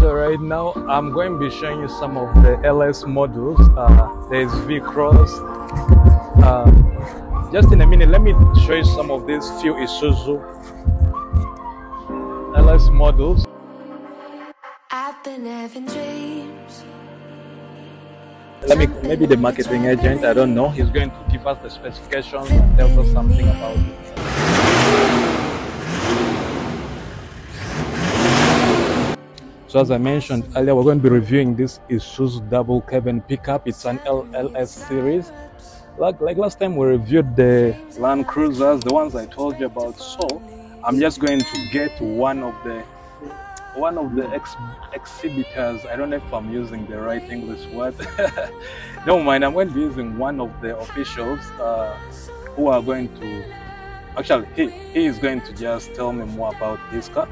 So right now I'm going to be showing you some of the LS models. Uh, there's V Cross. Uh, just in a minute, let me show you some of these few Isuzu LS models. I've been having dreams. Let me maybe the marketing agent, I don't know, he's going to give us the specifications and tell us something about it. So as I mentioned earlier, we're going to be reviewing this Isuzu double cabin pickup. It's an LLS series. Like, like last time we reviewed the Land Cruisers, the ones I told you about. So I'm just going to get one of the one of the ex exhibitors. I don't know if I'm using the right English word. Don't mind. I'm going to be using one of the officials uh, who are going to actually he, he is going to just tell me more about this car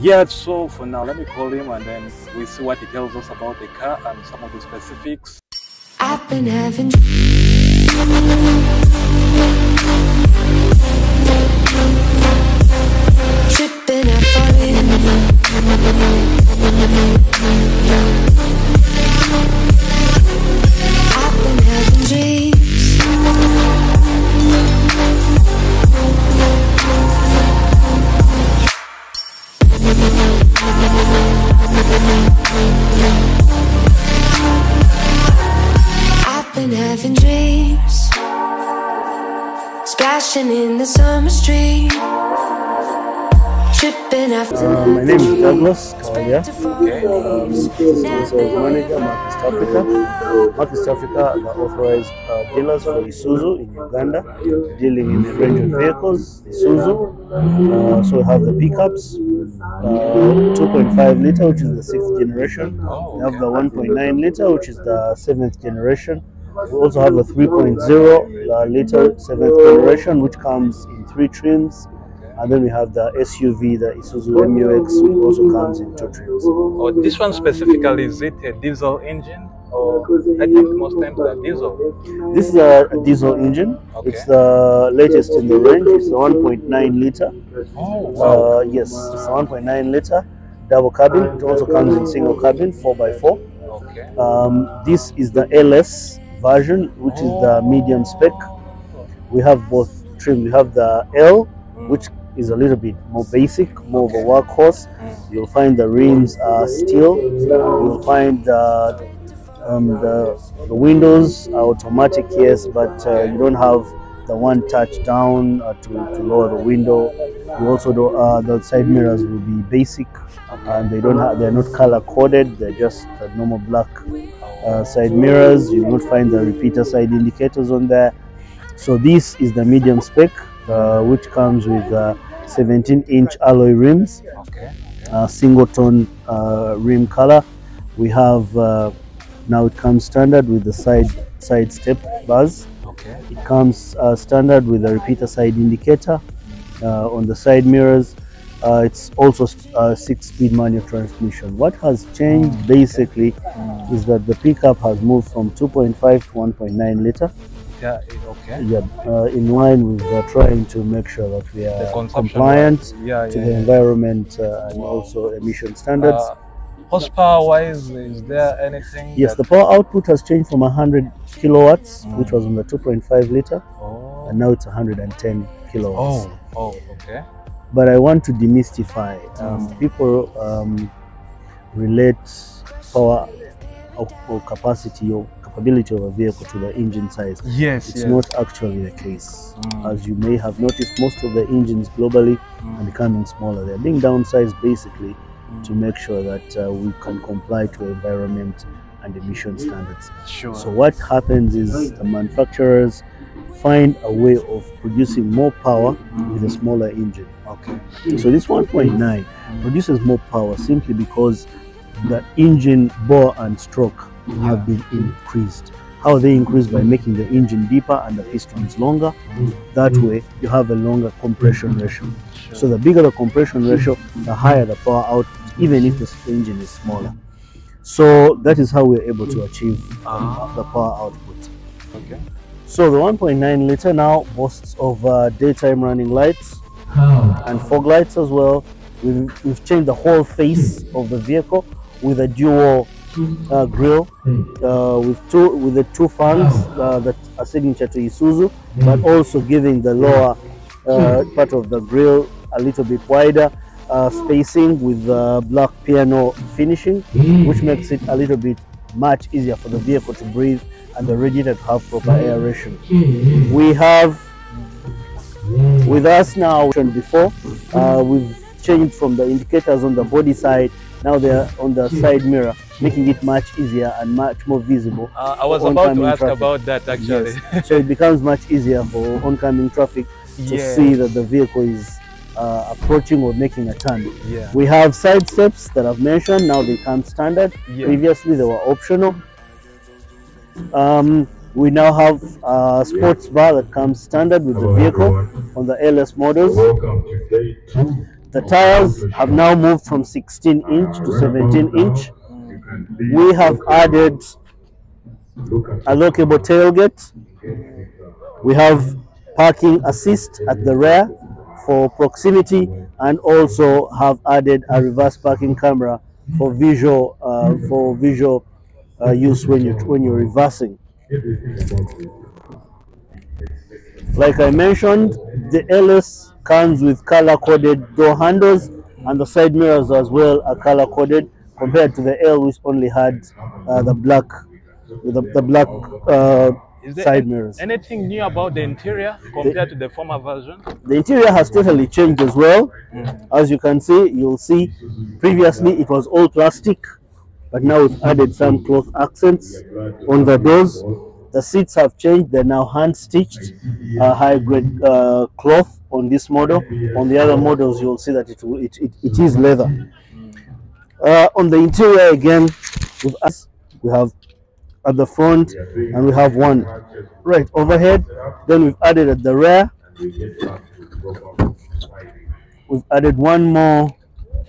yeah so for now let me call him and then we see what he tells us about the car and some of the specifics. I've been having Splashing in the summer. Tripping after Uh, my name is Douglas Kawaya. okay Um, this is manager, Marcus Africa. Marcus Africa are the authorized uh, dealers for Isuzu in Uganda, dealing in a range of vehicles. Isuzu, uh, so we have the pickups, uh, 2.5 liter, which is the sixth generation. We have the 1.9 liter, which is the seventh generation. We also have the 3.0 liter seventh generation, which comes in three trims. And then we have the SUV, the Isuzu MUX, which also comes in two trims. oh this one specifically is it a diesel engine or i think most times they're diesel This is a diesel engine. Okay. It's the latest in the range. It's the 1.9 liter. oh Uh, yes, it's the 1.9 liter double cabin. It also comes in single cabin, 4x4. okay Um, this is the LS version, which is the medium spec. We have both trim. We have the L, which is a little bit more basic, more of a workhorse. You'll find the rims are steel. You'll find the um, the, the windows are automatic, yes, but uh, you don't have the one touch down uh, to, to lower the window. You also do uh, the side mirrors will be basic, and they don't have they're not color coded. They're just normal black uh, side mirrors. You will not find the repeater side indicators on there. So this is the medium spec, uh, which comes with uh, 17 inch alloy rims okay uh, single tone uh, rim color. We have uh, now it comes standard with the side side step bars. okay It comes uh, standard with a repeater side indicator uh, on the side mirrors. Uh, it's also a six-speed manual transmission. What has changed basically is that the pickup has moved from 2.5 to 1.9 liter. yeah okay Yeah, uh, in line with uh, trying to make sure that we are compliant wise, yeah to yeah, the environment uh, and also emission standards. Uh, horsepower wise is there anything Yes, the power output has changed from 100 kilowatts, Mm. which was on the 2.5 liter, oh and now it's 110 kilowatts. oh oh okay But I want to demystify. Um. People um, relate power or, or capacity or capability of a vehicle to the engine size. yes It's yes. not actually the case. Mm. As you may have noticed, most of the engines globally are Mm. becoming smaller. They're being downsized basically Mm. to make sure that uh, we can comply to environment and emission standards. sure So what happens is the manufacturers find a way of producing more power with a smaller engine. okay So this 1.9 produces more power simply because the engine bore and stroke have been increased. How they increase by making the engine deeper and the pistons longer. That mm-hmm. way you have a longer compression mm-hmm. ratio. So the bigger the compression ratio, the higher the power output, even if the engine is smaller. So that is how we're able to achieve um, Ah. the power output. okay So the 1.9 liter now boasts of uh, daytime running lights and fog lights as well. We've, we've changed the whole face of the vehicle. with a dual uh, grill uh, with two with the two fans uh, that are signature to Isuzu, but also giving the lower uh, part of the grill a little bit wider uh, spacing with uh, black piano finishing, which makes it a little bit much easier for the vehicle to breathe and the radiator to have proper aeration. We have with us now before uh, we've changed from the indicators on the body side now they're on the side mirror making it much easier and much more visible Uh, I was about to ask traffic. about that actually. Yes. so it becomes much easier for oncoming traffic to Yeah. see that the vehicle is uh, approaching or making a turn Yeah. we have side steps that I've mentioned now they come standard Yeah. previously they were optional um, we now have a sports bar that comes standard with the vehicle everyone. on the LS models Welcome to day two. the tires have now moved from 16 inch to 17 inch. We have added a lockable tailgate. We have parking assist at the rear for proximity and also have added a reverse parking camera for visual uh, for visual uh, use when you when you're reversing. Like I mentioned, the LS comes with color coded door handles and the side mirrors as well are color coded compared to the L which only had uh, the black the, the black uh, Is there side mirrors. anything new about the interior compared to the former version? The interior has totally changed as well. As you can see, you'll see previously it was all plastic, but now we've added some cloth accents on the doors. The seats have changed, they're now hand stitched, uh, high grade uh, cloth on this model. On the other models, you'll see that it, will- it, it, it is leather. Uh, on the interior again, with us, we have at the front and we have one right overhead. Then we've added at the rear. We've added one more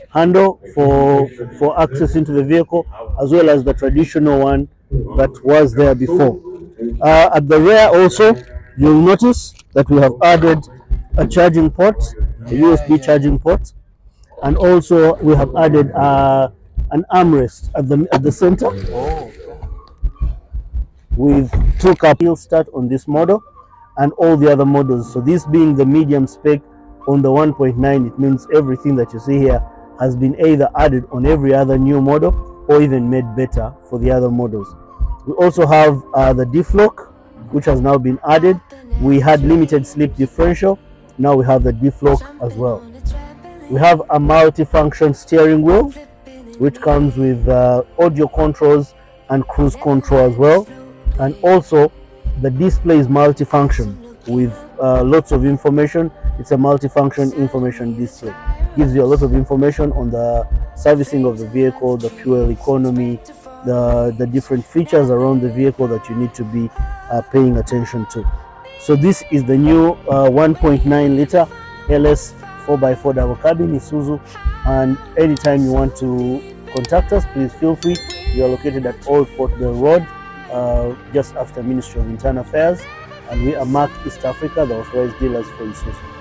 handle for for access into the vehicle as well as the traditional one that was there before. Uh, at the rear also you'll notice that we have added a charging port a usb charging port and also we have added uh, an armrest at the at the center with two cup wheel start on this model and all the other models. So this being the medium spec on the 1.9, it means everything that you see here has been either added on every other new model or even made better for the other models. We also have uh, the diff lock, which has now been added. We had limited slip differential. Now we have the diff lock as well. We have a multi-function steering wheel, which comes with uh, audio controls and cruise control as well and also the display is multifunction with uh, lots of information. It's a multifunction information display. Gives you a lot of information on the servicing of the vehicle the fuel economy the the different features around the vehicle that you need to be uh, paying attention to. So this is the new uh, 1.9 liter ls 4x4 double cabin isuzu. And anytime you want to contact us please feel free. We are located at old port bell road uh, just after Ministry of Internal Affairs, and we are marked East Africa, the authorized dealers for Isuzu.